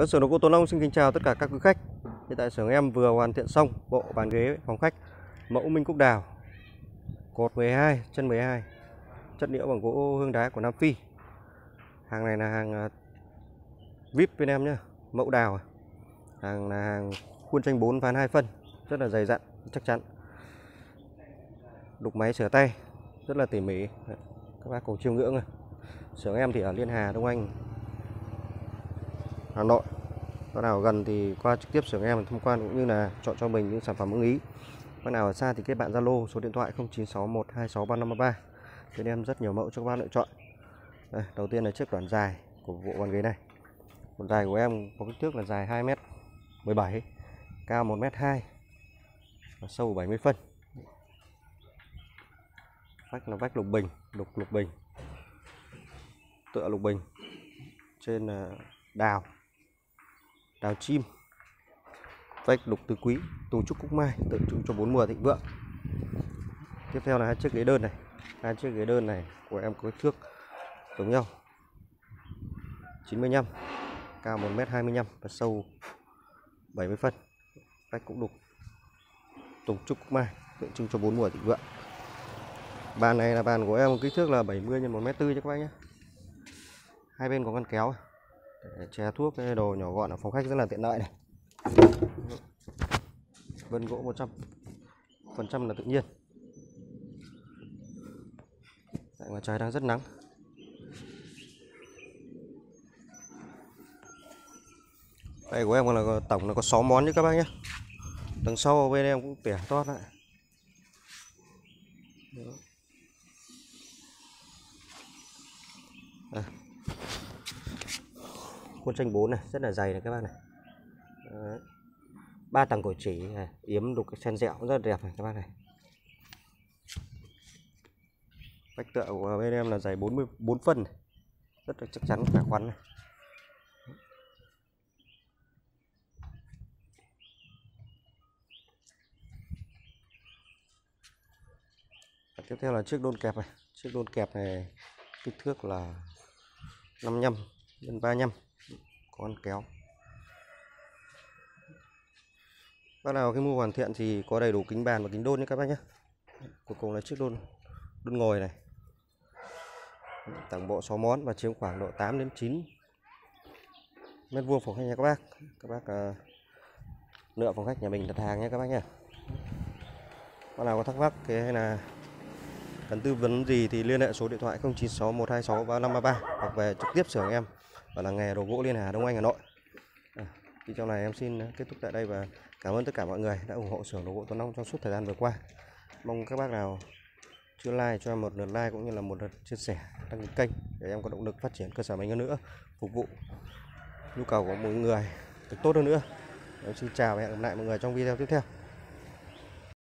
Vâng, xưởng đồ gỗ Tuấn Long xin kính chào tất cả các quý khách. Hiện tại xưởng em vừa hoàn thiện xong bộ bàn ghế phòng khách mẫu Minh Cúc Đào. Cột 12, chân 12. Chất liệu bằng gỗ hương đá của Nam Phi. Hàng này là hàng à, VIP bên em nhá, mẫu đào. À. Hàng là hàng khuôn tranh 4 ván 2 phân, rất là dày dặn, chắc chắn. Đục máy sửa tay, rất là tỉ mỉ. Các bác cùng chiêm ngưỡng à. rồi Xưởng em thì ở Liên Hà, Đông Anh, Hà Nội. Bác nào gần thì qua trực tiếp xưởng em tham quan cũng như là chọn cho mình những sản phẩm ưng ý. Bác nào ở xa thì kết bạn Zalo số điện thoại 0961263533 bên em rất nhiều mẫu cho các bác lựa chọn. Đây, đầu tiên là chiếc đoạn dài của bộ bàn ghế này. Đoạn dài của em có kích thước là dài 2 m 17 cao 1 m 2 và sâu 70 phân. Vách là vách lục bình lục lục bình tựa lục bình trên à, đào đào chim. Vách lục tứ quý tùng trúc cúc mai, tượng trưng cho bốn mùa thịnh vượng. Tiếp theo là hai chiếc ghế đơn này. Hai chiếc ghế đơn này của em có kích thước giống nhau. 95 cao 1m25 và sâu 70 phân. Vách cũng đục tùng trúc cúc mai, tượng trưng cho bốn mùa thịnh vượng. Bàn này là bàn của em, kích thước là 70 x 1m4 cho các bác nhé. Hai bên có ngăn kéo à che thuốc, cái đồ nhỏ gọn ở phòng khách rất là tiện lợi này. Vân gỗ 100 phần trăm là tự nhiên. Tại ngoài trời đang rất nắng. Đây, của em là tổng là có 6 món nhé các bác nhé. Đằng sau bên em cũng tỉa toát lại. Đó. Khuôn tranh 4 này rất là dày này các bác này. Ba tầng cổ chỉ này, yếm đục sen dẹo rất là đẹp này các bác này. Vách tựa của bên em là dày 44 phân này. rất là chắc chắn khỏe khoắn này. Và tiếp theo là chiếc đôn kẹp này. Chiếc đôn kẹp này kích thước là 55 x 35 con kéo. Bác nào cái mua hoàn thiện thì có đầy đủ kính bàn và kính đôn nhé các bác nhé. Cuối cùng là chiếc đôn đôn ngồi này. Tổng bộ 6 món và chiếm khoảng độ 8 đến 9 mét vuông phòng khách nha các bác. Các bác à, uh, lựa phòng khách nhà mình đặt hàng nhé các bác nhé. Bác nào có thắc mắc cái hay là cần tư vấn gì thì liên hệ số điện thoại 0961263533 hoặc về trực tiếp xưởng em ở làng nghề đồ gỗ Liên Hà Đông Anh Hà Nội. À, trong này em xin kết thúc tại đây và cảm ơn tất cả mọi người đã ủng hộ xưởng đồ gỗ Tuấn Long trong suốt thời gian vừa qua. Mong các bác nào chưa like cho em một lượt like cũng như là một lượt chia sẻ đăng ký kênh để em có động lực phát triển cơ sở mình hơn nữa phục vụ nhu cầu của mọi người được tốt hơn nữa. Em xin chào và hẹn gặp lại mọi người trong video tiếp theo.